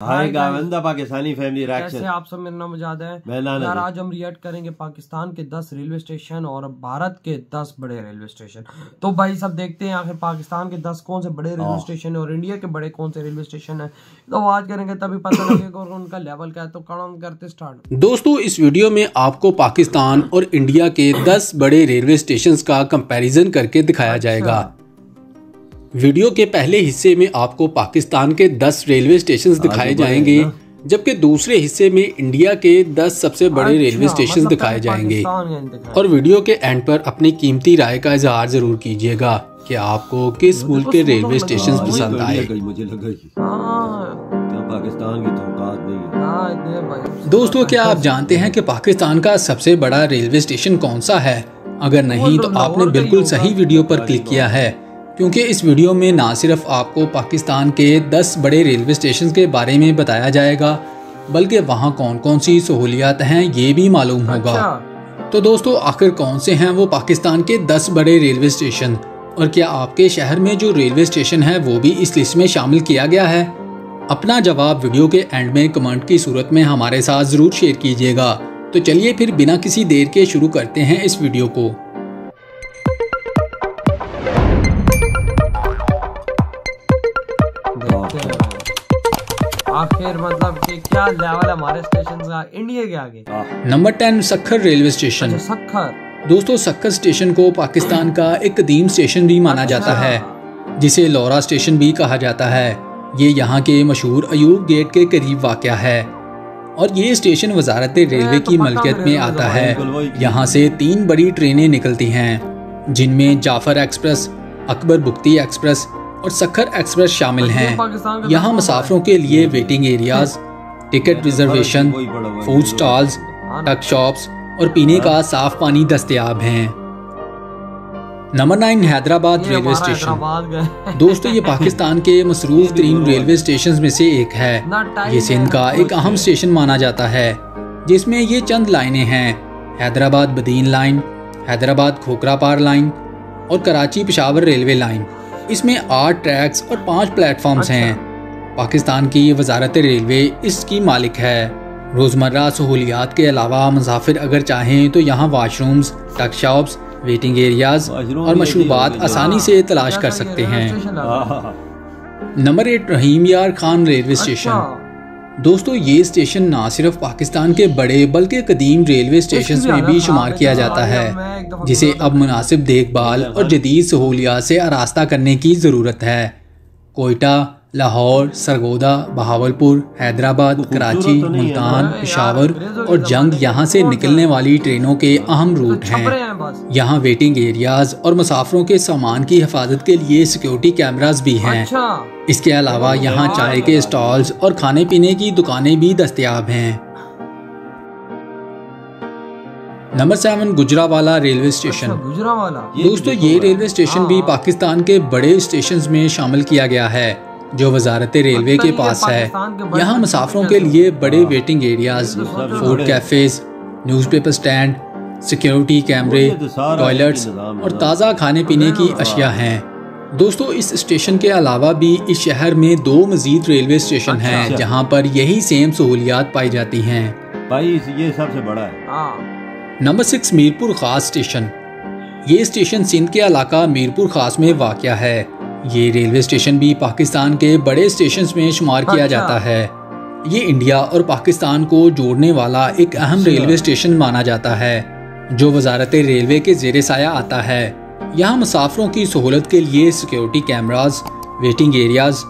हाय गावंदा Pakistani family reaction आप सब? मेरा नाम आज़ाद है। मैं यार आज हम रिएक्ट करेंगे पाकिस्तान के 10 रेलवे स्टेशन और भारत के 10 बड़े रेलवे स्टेशन। तो भाई सब देखते हैं आखिर पाकिस्तान के 10 कौन से बड़े हाँ। रेलवे स्टेशन है और इंडिया के बड़े कौन से रेलवे स्टेशन है। तो आज करेंगे तभी पता लगेगा और उनका लेवल क्या है। तो काम करते स्टार्ट दोस्तों इस वीडियो में आपको पाकिस्तान और इंडिया के 10 बड़े रेलवे स्टेशन का कंपैरिजन करके दिखाया जाएगा। वीडियो के पहले हिस्से में आपको पाकिस्तान के 10 रेलवे स्टेशन दिखाए जाएँगे जबकि दूसरे हिस्से में इंडिया के 10 सबसे बड़े रेलवे अच्छा, स्टेशन मतलब दिखाए जाएँगे। और वीडियो के एंड पर अपनी कीमती राय का इजहार ज़रूर कीजिएगा कि आपको किस मुल्क के रेलवे स्टेशन पसंद मुझे आए। मुझे लगी हाँ, क्या पाकिस्तान की तो नहीं है। दोस्तों क्या आप जानते हैं कि पाकिस्तान का सबसे बड़ा रेलवे स्टेशन कौन सा है? अगर नहीं तो आपने बिल्कुल सही वीडियो पर क्लिक किया है। क्योंकि इस वीडियो में ना सिर्फ़ आपको पाकिस्तान के 10 बड़े रेलवे स्टेशन के बारे में बताया जाएगा बल्कि वहाँ कौन कौन सी सहूलियात हैं ये भी मालूम होगा। अच्छा। तो दोस्तों आखिर कौन से हैं वो पाकिस्तान के 10 बड़े रेलवे स्टेशन? और क्या आपके शहर में जो रेलवे स्टेशन है वो भी इस लिस्ट में शामिल किया गया है? अपना जवाब वीडियो के एंड में कमेंट की सूरत में हमारे साथ ज़रूर शेयर कीजिएगा। तो चलिए फिर बिना किसी देर के शुरू करते हैं इस वीडियो को। आखिर मतलब कि क्या लेवल है हमारे स्टेशन का इंडिया के आगे number ten Sukkur railway station अच्छा सखर दोस्तों सक्कर स्टेशन को पाकिस्तान का एक कदीम स्टेशन भी माना अच्छा। जाता। है जिसे लौरा स्टेशन भी कहा जाता है ये यहाँ के मशहूर अयूब गेट के करीब वाक़ है और ये स्टेशन वजारत रेलवे तो की मलकियत में आता है। यहाँ से तीन बड़ी ट्रेनें निकलती हैं जिनमें जाफ़र एक्सप्रेस अकबर बुख्ती एक्सप्रेस और सखर एक्सप्रेस शामिल हैं। यहाँ मुसाफरों के लिए waiting areas ticket reservation food stalls हाँ टक शॉप्स और पीने का साफ़ पानी दस्तयाब हैं। Number nine Hyderabad railway station दोस्तों ये पाकिस्तान के मसरूफ तरीन रेलवे स्टेशन में से एक है। ये सिंध का एक अहम स्टेशन माना जाता है जिसमें ये चंद लाइनें हैं। हैदराबाद बदीन लाइन हैदराबाद खोखरापार लाइन और कराची पिशावर रेलवे लाइन इसमें आठ ट्रैक्स और पाँच प्लेटफॉर्म्स अच्छा। हैं। पाकिस्तान की वजारत रेलवे इसकी मालिक है। रोज़मर्रा सहूलियात के अलावा मुसाफिर अगर चाहें तो यहाँ वाशरूम्स टक शॉप्स वेटिंग एरियाज़ और मशरूबात आसानी से तलाश कर सकते हैं। लगा। आह, नंबर एट रहीम यार खान रेलवे स्टेशन। अच्छा, दोस्तों ये स्टेशन ना सिर्फ़ पाकिस्तान के बड़े बल्कि कदीम रेलवे स्टेशन में भी शुमार किया जाता है जिसे अब मुनासिब देखभाल और जदीद सहूलियात से आरास्ता करने की ज़रूरत है। कोयटा लाहौर सरगोदा बहावलपुर हैदराबाद कराची तो है मुल्तान? पेशावर और जंग यहाँ से निकलने वाली ट्रेनों के अहम रूट छपरे हैं। यहाँ वेटिंग एरियाज़ और मुसाफरों के सामान की हिफाजत के लिए सिक्योरिटी कैमरास भी हैं। अच्छा। इसके अलावा यहाँ चाय के स्टॉल्स और खाने पीने की दुकानें भी दस्तयाब हैं। नंबर सेवन गुजरावाला रेलवे अच्छा स्टेशन गुजरावाला। ये दोस्तों ये रेलवे स्टेशन भी हाँ। पाकिस्तान के बड़े स्टेशन में शामिल किया गया है। जो वजारत रेलवे के पास है। यहाँ मुसाफरों के लिए बड़े waiting areas food. Cafes newspaper stand security कैमरे टॉयलेट्स है और ताज़ा खाने पीने की अशिया हैं। दोस्तों इस स्टेशन के अलावा भी इस शहर में दो मजीद रेलवे स्टेशन अच्छा। हैं जहाँ पर यही सेम सहूलियात पाई जाती हैं। भाई ये सबसे बड़ा है। हाँ। नंबर सिक्स मीरपुर खास स्टेशन ये स्टेशन सिंध के इलाका मीरपुर खास में वाक़ है। ये रेलवे स्टेशन भी पाकिस्तान के बड़े स्टेशन में शुमार किया अच्छा। जाता है। ये इंडिया और पाकिस्तान को जोड़ने वाला एक अहम अच्छा। रेलवे स्टेशन माना जाता है जो वजारत रेलवे के जेर साया आता है। यहाँ मुसाफरों की सहूलत के लिए security cameras waiting areas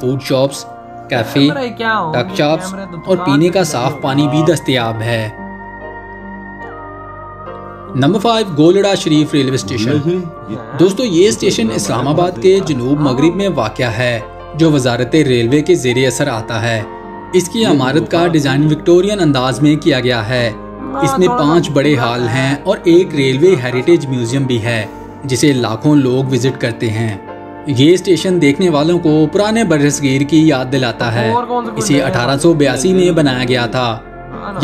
food shops cafe tuck shops और पीने का साफ़ पानी भी दस्तयाब है। Number five Golra Sharif railway station दोस्तों ये स्टेशन इस्लामाबाद के जनूब मगरब में वाक़ है जो वजारत रेलवे के जेर असर आता है इसकी इमारत का डिज़ाइन विक्टोरियन अंदाज में किया गया है इसमें पाँच बड़े हाल हैं और एक रेलवे हेरिटेज म्यूज़ियम भी है जिसे लाखों लोग विज़िट करते हैं ये स्टेशन देखने वालों को पुराने बरसगीर की याद दिलाता है इसे? 1882 में बनाया गया था।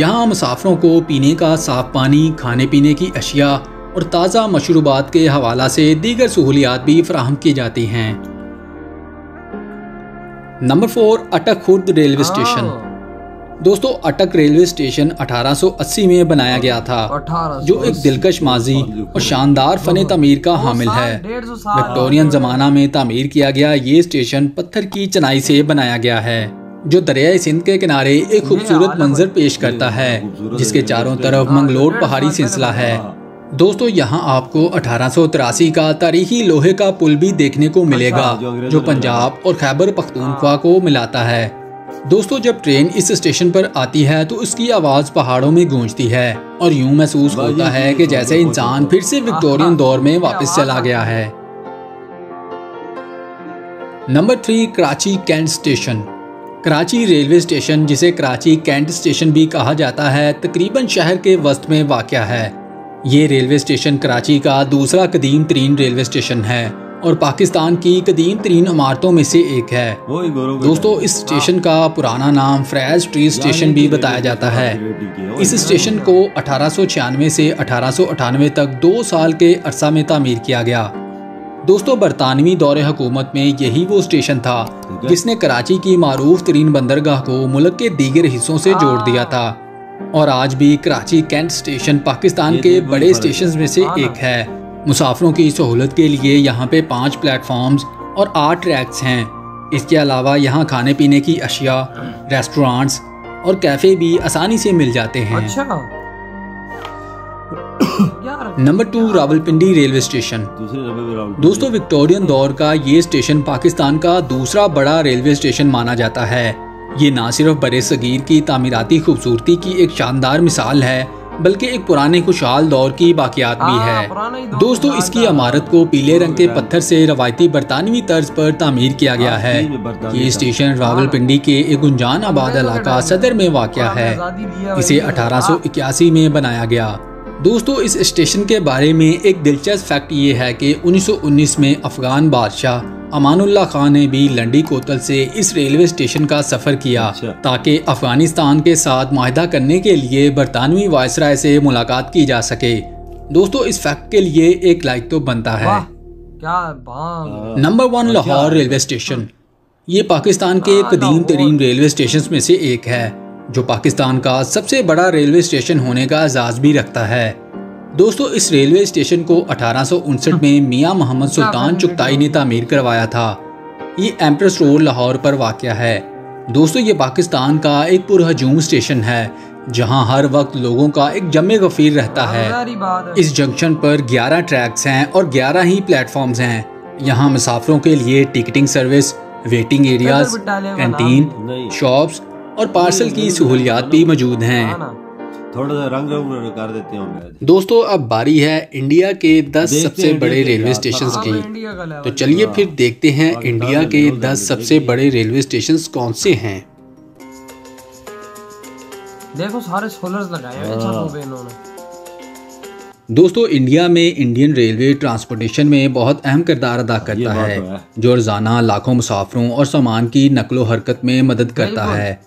यहाँ मुसाफरों को पीने का साफ़ पानी खाने पीने की अशिया और ताज़ा मशरूबात के हवाला से दीगर सहूलियात भी फ्राहम की जाती हैं। नंबर फोर अटक खुर्द रेलवे स्टेशन। हाँ, दोस्तों अटक रेलवे स्टेशन 1880 में बनाया गया था जो एक दिलकश माजी और शानदार फन तमीर का हामिल है। विक्टोरियन जमाना में तमीर किया गया ये स्टेशन पत्थर की चनाई से बनाया गया है। जो दरियाई सिंध के किनारे एक खूबसूरत मंजर पेश करता है जिसके चारों तरफ़ मंगलोर पहाड़ी सिलसिला है दोस्तों यहाँ आपको अठारह सौ तिरासी का तारीखी लोहे का पुल भी देखने को मिलेगा जो पंजाब और खैबर पख्तूनख्वा को मिलाता है। दोस्तों जब ट्रेन इस स्टेशन पर आती है तो उसकी आवाज़ पहाड़ों में गूंजती है और यूँ महसूस होता है कि जैसे इंसान फिर से विक्टोरियन दौर में वापस चला गया है। Number three Karachi cantt station. Karachi railway station जिसे कराची कैंट स्टेशन भी कहा जाता है तकरीबन शहर के वस्त में वाक़ है। ये रेलवे स्टेशन कराची का दूसरा कदीम तरीन रेलवे स्टेशन है और पाकिस्तान की कदीम तरीन इमारतों में से एक है। दोस्तों इस स्टेशन का पुराना नाम फ्रैज ट्री स्टेशन भी बताया जाता है। इस स्टेशन को अठारह से अठारह तक दो साल के अरसा में तामीर किया गया। दोस्तों बरतानवी दौरे हुकूमत में यही वो स्टेशन था जिसने कराची की मारूफ तरीन बंदरगाह को मुल्क के दीगर हिस्सों से जोड़ दिया था। और आज भी कराची कैंट स्टेशन पाकिस्तान के बड़े स्टेशन में से हाँ एक है। मुसाफरों की सहूलत के लिए यहाँ पे पाँच प्लेटफॉर्म्स और आठ ट्रैक्स हैं। इसके अलावा यहाँ खाने पीने की अशिया रेस्टोरेंट्स और कैफ़े भी आसानी से मिल जाते हैं। अच्छा। Number two Rawalpindi railway station दोस्तों विक्टोरियन दौर का ये स्टेशन पाकिस्तान का दूसरा बड़ा रेलवे स्टेशन माना जाता है। ये ना सिर्फ़ बड़े सगीर की तामीराती खूबसूरती की एक शानदार मिसाल है बल्कि एक पुराने खुशहाल दौर की बाकियात भी हाँ, है। ही दोस्तों इसकी इमारत को पीले रंग के पत्थर से रवायती बरतानवी तर्ज पर तामीर किया गया है। ये। स्टेशन रावलपिंडी के एक गुंजान आबाद इलाका सदर में वाक़ है। इसे वही। है। 1881 में बनाया गया। दोस्तों इस स्टेशन के बारे में एक दिलचस्प फैक्ट ये है कि 1919 में अफगान बादशाह अमानुल्ला खान ने भी लंडी कोतल से इस रेलवे स्टेशन का सफ़र किया अच्छा। ताकि अफ़गानिस्तान के साथ माहिदा करने के लिए बरतानवी वायसराय से मुलाकात की जा सके। दोस्तों इस फैक्ट के लिए एक लाइक तो बनता है। क्या number one Lahore railway station. ये पाकिस्तान के हाँ, कदीम तरीन रेलवे स्टेशन में से एक है। जो पाकिस्तान का सबसे बड़ा रेलवे स्टेशन होने का एजाज भी रखता है। दोस्तों इस रेलवे स्टेशन को अठारह में मियाँ मोहम्मद सुल्तान चुगताई ने तामीर करवाया था। ये एम्प्रेस रोड लाहौर पर वाक़ है। दोस्तों ये पाकिस्तान का एक पुरहजूम स्टेशन है जहाँ हर वक्त लोगों का एक जमे गफीर रहता है। इस जंक्शन पर 11 ट्रैक्स हैं और 11 ही प्लेटफॉर्म्स हैं। यहाँ मुसाफरों के लिए ticketing service waiting areas canteen shops और पार्सल की सहूलियात भी मौजूद हाँ। हैं थोड़ा सा रंग रंग कर देते हैं दोस्तों अब बारी है इंडिया के 10 सबसे बड़े रेलवे स्टेशन हाँ, की। लेवल तो चलिए फिर देखते हैं इंडिया के लेवल 10 सबसे बड़े रेलवे स्टेशन कौन से हैं? देखो सारे सोलर्स लगाए हैं हाँ। इन्होंने। दोस्तों इंडिया में इंडियन रेलवे ट्रांसपोर्टेशन में बहुत अहम किरदार अदा करता है तो है। जो रोज़ाना लाखों मुसाफरों और सामान की नकलो हरकत में मदद करता है।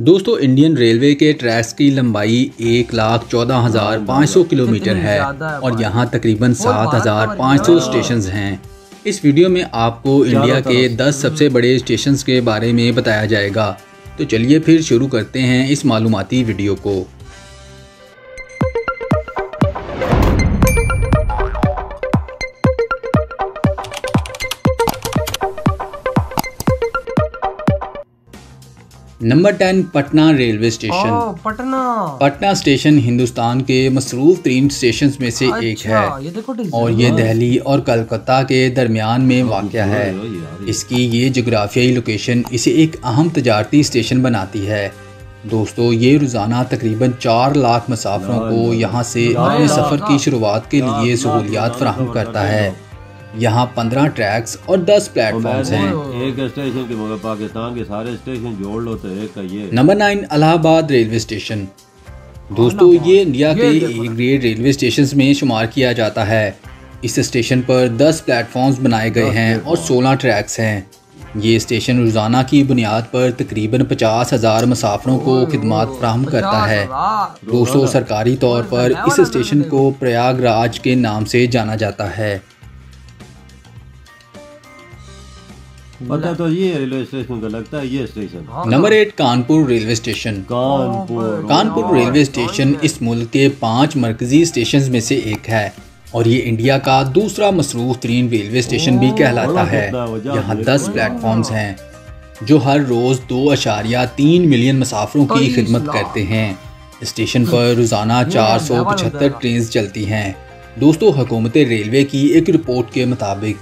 दोस्तों इंडियन रेलवे के ट्रैक्स की लंबाई एक लाख चौदह हज़ार पाँच सौ किलोमीटर है और यहाँ तकरीबन सात हज़ार पाँच सौ स्टेशन हैं। इस वीडियो में आपको इंडिया के दस सबसे बड़े स्टेशन के बारे में बताया जाएगा। तो चलिए फिर शुरू करते हैं इस मालूमती वीडियो को। Number ten Patna railway station. Patna. Patna station Hindustan के मसरूफ तीन स्टेशन में से अच्छा, एक है। ये देखो और ये दिल्ली और कलकत्ता के दरमियान में वाक़ है। यार, इसकी ये जोग्राफियाई लोकेशन इसे एक अहम तजारती स्टेशन बनाती है। दोस्तों ये रोज़ाना तकरीबन चार लाख मुसाफरों को यहाँ से अपने सफ़र की शुरुआत के लिए सहूलियात फ्राहम करता है। यहाँ पंद्रह ट्रैक्स और दस प्लेटफॉर्म्स मैंने हैं। एक स्टेशन के मगर पाकिस्तान के सारे स्टेशन जोड़ लो तो एक का ये। Number nine Allahabad railway station दोस्तों ये इंडिया के ए ग्रेड रेलवे स्टेशन में शुमार किया जाता है। इस स्टेशन पर 10 प्लेटफॉर्म्स बनाए गए हैं और 16 ट्रैक्स हैं। ये स्टेशन रोज़ाना की बुनियाद पर तकरीबन पचास हज़ार मुसाफरों को खिदमत फ्राहम करता है। दोस्तों सरकारी तौर पर इस स्टेशन को प्रयागराज के नाम से जाना जाता है। पता तो ये रेलवे स्टेशन का लगता है ये स्टेशन। हाँ। Number eight Kanpur railway station. Kanpur. Kanpur railway station इस मुल्क के पाँच मरकजी स्टेशन में से एक है और ये इंडिया का दूसरा मसरूफ तरीन रेलवे स्टेशन भी कहलाता है। यहाँ दस प्लेटफॉर्म्स हैं। जो हर रोज दो अशारिया तीन मिलियन मुसाफरों की खिदमत करते हैं। स्टेशन पर रोज़ाना चार सौ पचहत्तर ट्रेन चलती हैं। दोस्तों हुकूमत रेलवे की एक रिपोर्ट के मुताबिक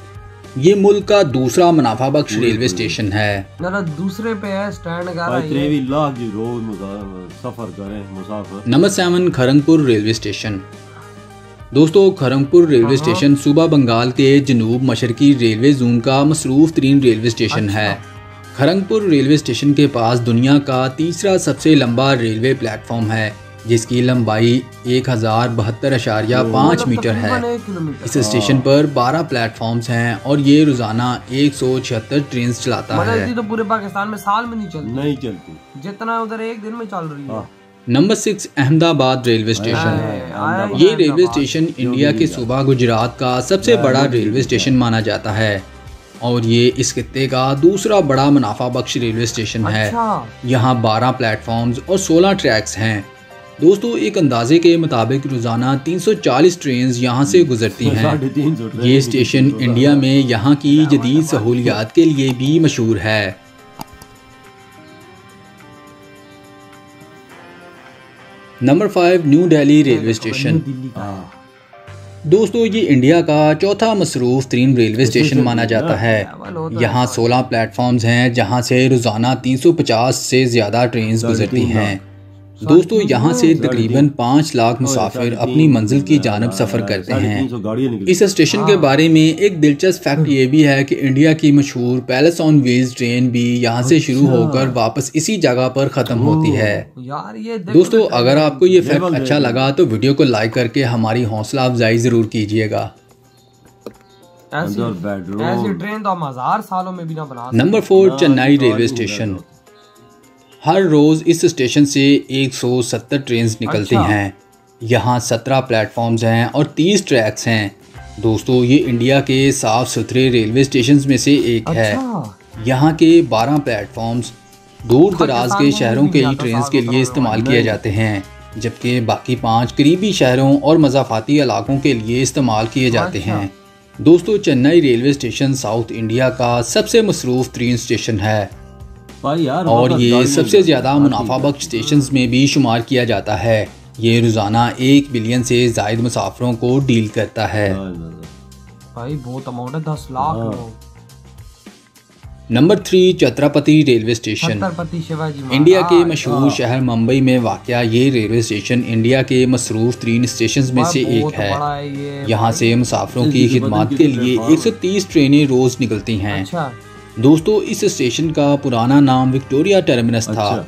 ये मुल्क का दूसरा मुनाफा बख्श रेलवे स्टेशन है। दूसरे पे है स्टैंड है सफ़र करें मुसाफिर। Number seven Kharagpur railway station. दोस्तों खरंगपुर रेलवे स्टेशन सूबा बंगाल के जनूब मशरकी रेलवे जोन का मसरूफ तरीन रेलवे स्टेशन है। खरंगपुर रेलवे स्टेशन के पास दुनिया का तीसरा सबसे लंबा रेलवे प्लेटफॉर्म है। जिसकी लंबाई एक हज़ार बहत्तर अशारिया पाँच मतलब मीटर है। इस स्टेशन पर 12 प्लेटफॉर्म्स हैं और ये रोज़ाना एक सौ छिहत्तर ट्रेन चलाता है। तो पूरे पाकिस्तान में साल में नहीं चलती। नहीं चलती। जितना उधर एक दिन में चल रही है। हाँ। Number six Ahmedabad railway station. आया ये रेलवे स्टेशन इंडिया के सूबा गुजरात का सबसे बड़ा रेलवे स्टेशन माना जाता है। और ये इस खत्ते का दूसरा बड़ा मुनाफा बख्श रेलवे स्टेशन है। अच्छा। यहाँ 12 प्लेटफॉर्म्स और 16 ट्रैक्स हैं। दोस्तों एक अंदाजे के मुताबिक रोज़ाना 340 ट्रेन यहाँ से गुजरती हैं। ये स्टेशन इंडिया में यहाँ की जदीद सहूलियात के लिए भी मशहूर है। Number five new Delhi railway station हाँ। दोस्तों ये इंडिया का चौथा मसरूफ तरीन रेलवे स्टेशन माना जाता है। यहाँ 16 प्लेटफॉर्म्स हैं जहाँ से रोज़ाना 350 से ज़्यादा ट्रेन गुजरती हैं। दोस्तों यहाँ से तकरीबन पाँच लाख मुसाफिर अपनी मंजिल की जानब सफ़र करते हैं। इस स्टेशन के बारे में एक दिलचस्प फैक्ट ये भी है कि इंडिया की मशहूर पैलेस ऑन व्हील्स ट्रेन भी यहाँ से शुरू होकर वापस इसी जगह पर ख़त्म होती है। दोस्तों अगर आपको ये फैक्ट अच्छा लगा तो वीडियो को लाइक करके हमारी हौसला अफजाई ज़रूर कीजिएगा। ऐसी अंदर बेडरूम ऐसी ट्रेन तो हम हज़ार सालों में भी ना बना number four Chennai railway station. हर रोज इस स्टेशन से 170 ट्रेन निकलती अच्छा। हैं यहाँ 17 प्लेटफॉर्म्स हैं और 30 ट्रैक्स हैं दोस्तों ये इंडिया के साफ़ सुथरे रेलवे स्टेशन में से एक अच्छा। है यहाँ के 12 प्लेटफॉर्म्स दूर दराज के शहरों के आता ट्रेन के लिए इस्तेमाल किए जाते हैं जबकि बाकी पाँच करीबी शहरों और मजाफाती इलाकों के लिए इस्तेमाल किए जाते अच्छा। हैं दोस्तों Chennai railway station south India का सबसे मसरूफ तरीन स्टेशन है भाई यार और ये सबसे ज़्यादा मुनाफा बख्श स्टेशन में भी शुमार किया जाता है। ये रोज़ाना एक बिलियन से जायद मुसाफरों को डील करता है। हाँ, हाँ, हाँ। भाई बहुत अमाउंट है दस लाख हाँ। लोग। Number three Chhatrapati railway station Chhatrapati Shivaji Maharaj. India के मशहूर शहर मुंबई में वाक़ ये रेलवे स्टेशन इंडिया के मसरूफ तरीन स्टेशन में से एक है। है यहाँ से मुसाफरों की खिदमत के लिए प्लेटफॉर्म। 130 ट्रेनें रोज़ निकलती हैं। अच्छा। दोस्तों इस स्टेशन का पुराना नाम विक्टोरिया टर्मिनस अच्छा। था।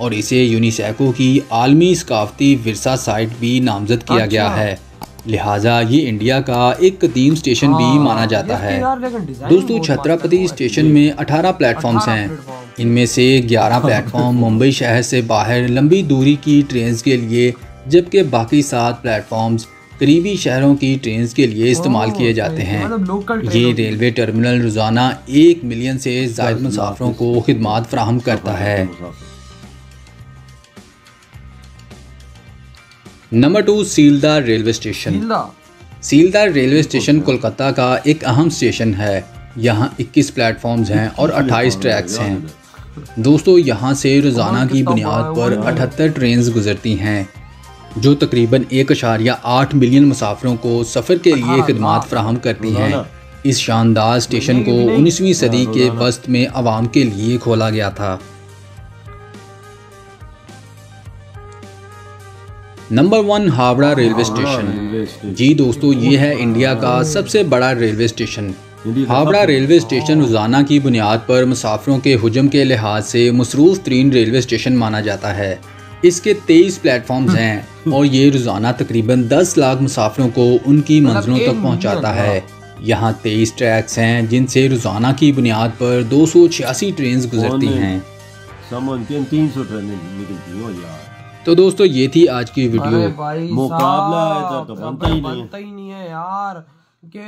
और इसे यूनिसेको की आलमी सकाफती विरसा साइट भी नामजद किया अच्छा। गया। है लिहाजा ये इंडिया का एक कदीम स्टेशन भी हाँ, माना जाता है दोस्तों छत्रपति स्टेशन में 18 प्लेटफॉर्म्स 18 हैं इनमें से 11 प्लेटफॉर्म मुंबई शहर से बाहर लंबी दूरी की ट्रेन के लिए जबकि बाकी सात प्लेटफॉर्म्स करीबी शहरों की ट्रेन के लिए इस्तेमाल किए जाते हैं मतलब ये। रेलवे टर्मिनल रोज़ाना एक मिलियन से जायद मुसाफरों को खिदमत फ्राहम करता है। Number two Sealdah railway station Sealdah railway station Kolkata का एक अहम स्टेशन है। यहाँ 21 प्लेटफॉर्म्स हैं और 28 ट्रैक्स हैं दोस्तों यहाँ से रोज़ाना की बुनियाद पर 78 ट्रेन गुजरती हैं। जो तकरीबन एक अशारिया आठ मिलियन मुसाफरों को सफ़र के लिए खिदमत फ्राहम करती है। इस शानदार स्टेशन को 19वीं सदी के वस्त में आवाम के लिए खोला गया था। Number one Howrah railway station. जी दोस्तों ये है इंडिया का सबसे बड़ा railway station. Howrah railway station रोज़ाना की बुनियाद पर मुसाफरों के हजम के लिहाज से मसरूफ तरीन रेलवे स्टेशन माना जाता है। इसके 23 प्लेटफॉर्म्स हैं और ये रोज़ाना तकरीबन 10 लाख मुसाफिरों को उनकी मंजिलों मतलब तक पहुंचाता है। यहाँ 23 ट्रैक्स हैं जिनसे रोज़ाना की बुनियाद पर दो सौ छियासी ट्रेन गुजरती है? हैं। तीन तीन सौ ट्रेनें निकलती हो यार। तो दोस्तों ये थी आज की वीडियो। मुकाबला साहब, ऐसा तो बनता ही नहीं है। बनता ही नहीं है यार। कि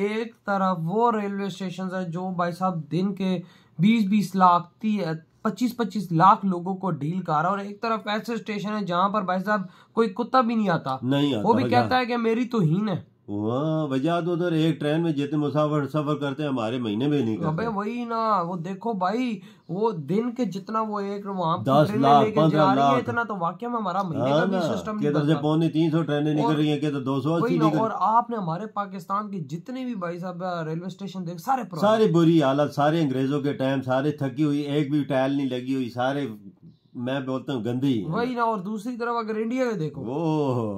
एक तरफ़ वो रेलवे स्टेशन है जो भाई साहब दिन के 20-20 लाख पच्चीस पच्चीस लाख लोगों को डील कर रहा है और एक तरफ़ ऐसे स्टेशन है जहाँ पर भाई साहब कोई कुत्ता भी नहीं आता। नहीं आता वो भी कहता है कि मेरी तो हीन है। वहाँ वजह तो उधर एक ट्रेन में जितने मुसाफिर सफ़र करते हैं हमारे महीने में नहीं करते। वही ना वो देखो भाई वो दिन के जितना वो एक वहाँ दस लाख, पंद्रह है लाख। इतना तो वाकई में हमारा महीने हाँ का भी सिस्टम किधर से पौने तीन सौ ट्रेनें निकल रही हैं किधर दो सौ अस्सी निकल और आपने हमारे पाकिस्तान के जितने भी भाई साहब रेलवे स्टेशन देख सारे सारी बुरी हालत सारे अंग्रेज़ों के टाइम सारे थकी हुई एक भी टायल नहीं लगी हुई सारे मैं बोलता हूँ गंदी। वही ना और दूसरी तरफ़ अगर इंडिया में देखो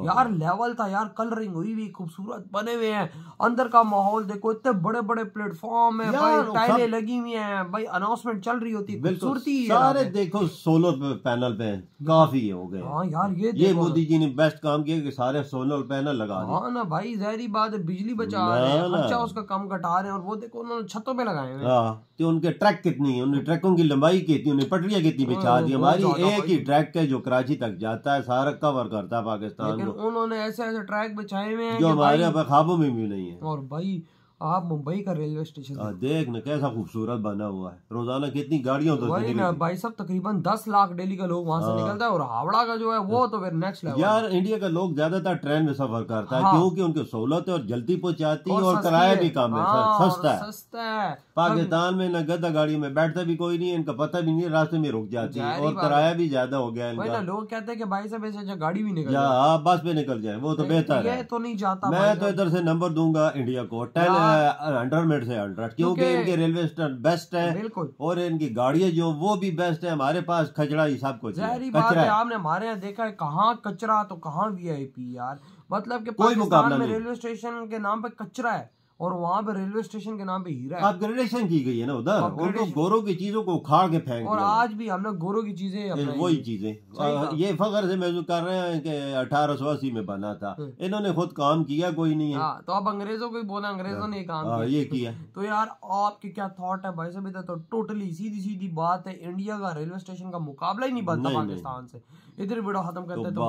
यार लेवल था यार कलरिंग हुई हुई खूबसूरत बने हुए हैं। अंदर का माहौल देखो इतने बड़े बड़े प्लेटफॉर्म है भाई टाइलें लगी हुई हैं भाई अनाउंसमेंट चल रही होती है खूबसूरती सारे देखो सोलर पैनल पे काफ़ी हो गए। हाँ यार ये ये मोदी जी ने बेस्ट काम किया कि सारे सोलर पैनल लगा हाँ ना भाई जहरी बात है बिजली बचा रहे हैं। खर्चा उसका कम घटा रहे हैं और वो देखो उन्होंने छतों पे लगाए हैं। हाँ तो उनके ट्रैक कितनी है? उनकी ट्रैकों की लंबाई कितनी उन्हें पटरियाँ कितनी बिछा दी हमारी ज़्यादा एक ही ट्रैक के जो कराची तक जाता है सारा कवर करता है पाकिस्तान को। उन्होंने ऐसे ऐसे ट्रैक बिछाए हुए हैं जो हमारे भाई यहाँ पे खाबों में भी नहीं है। और भाई आप मुंबई का रेलवे स्टेशन देख। ना कैसा खूबसूरत बना हुआ है। रोज़ाना कितनी गाड़ियाँ तो वही ना भाई साहब तकरीबन दस लाख डेली का लोग वहाँ से हाँ। निकलता है और हावड़ा का जो है वो तो फिर नेक्स्ट लेवल यार इंडिया का लोग ज़्यादातर ट्रेन में सफ़र करता है हाँ। क्योंकि उनकी सहूलत है और जल्दी पहुंचाती है और किराया भी कम है हाँ, सस्ता है। सस्ता है। पाकिस्तान में न गद्दा गाड़ी में बैठता भी कोई नहीं है इनका पता भी नहीं रास्ते में रुक जाती है और किराया भी ज़्यादा हो गया है लोग कहते हैं कि भाई साहब ऐसे गाड़ी भी निकल जाए। आप बस पे निकल जाए वो तो बेहतर है। तो नहीं जाता मैं तो इधर से नंबर दूँगा इंडिया को टेन हंड्रेड मिनट से हंड्रेड क्योंकि इनके रेलवे स्टेशन बेस्ट है बिल्कुल। और इनकी गाड़िया जो वो भी बेस्ट है। हमारे पास खचड़ा ही सब कुछ है। जहरी बात आपने हमारे यहाँ देखा है कहाँ कचरा तो कहाँ वीआईपी यार। मतलब कि कोई मुकाबला पाकिस्तान में रेलवे स्टेशन के नाम पे कचरा है। और वहाँ पे रेलवे स्टेशन के नाम पे हीरा है। अपग्रेडेशन की गई है ना उधर? उनको Upgradation- गोरों की चीज़ों को उखाड़ के फेंक और आज भी हम लोग गोरों की चीज़ें वही चीज़ें। आ। ये फखर से महसूस कर रहे हैं कि अठारह सौ अस्सी में बना था। इन्होंने खुद काम किया कोई नहीं है। हाँ तो अब अंग्रेज़ों को बोला अंग्रेज़ों ने काम हाँ, किया। ये किया। तो यार आपके क्या थॉट है भाई साहब? इधर तो टोटली सीधी सीधी बात है। इंडिया का रेलवे स्टेशन का मुकाबला ही नहीं बनता। पाकिस्तान से। इधर वीडियो खत्म करते तो तो